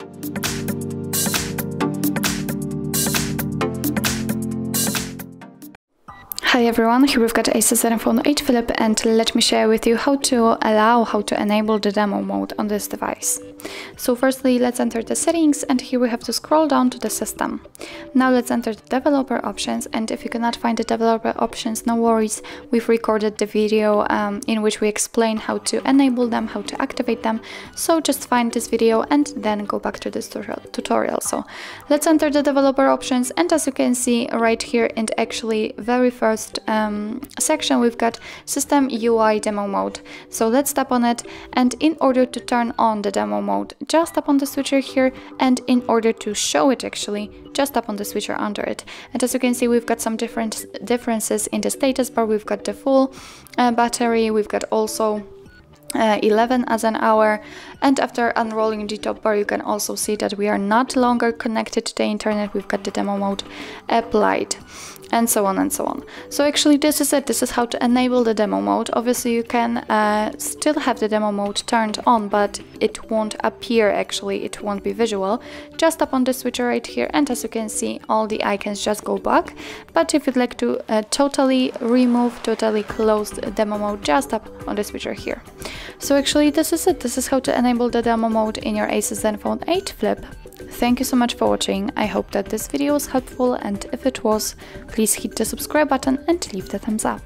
Thank you. Hi everyone, here we've got Asus Zenfone 8 Flip and let me share with you how to allow, how to enable the demo mode on this device. So firstly, let's enter the settings and here we have to scroll down to the system. Now let's enter the developer options and if you cannot find the developer options, no worries, we've recorded the video um, in which we explain how to enable them, how to activate them. So just find this video and then go back to this tutorial. So let's enter the developer options and as you can see right here and actually very first um, section we've got system UI demo mode. So let's tap on it and in order to turn on the demo mode, just tap on the switcher here and in order to show it actually, just tap on the switcher under it. And as you can see, we've got some different differences in the status bar. We've got the full uh, battery, we've got also uh, 11 as an hour and after unrolling the top bar you can also see that we are not longer connected to the internet we've got the demo mode applied and so on and so on. So actually this is it, this is how to enable the demo mode. Obviously you can uh, still have the demo mode turned on, but it won't appear actually, it won't be visual. Just tap on the switcher right here and as you can see all the icons just go back. But if you'd like to uh, totally remove, totally close the demo mode, just tap on the switcher here. So actually this is it, this is how to enable the demo mode in your Asus Zenfone 8 Flip. Thank you so much for watching, I hope that this video was helpful and if it was, please hit the subscribe button and leave the thumbs up.